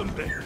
Awesome bear.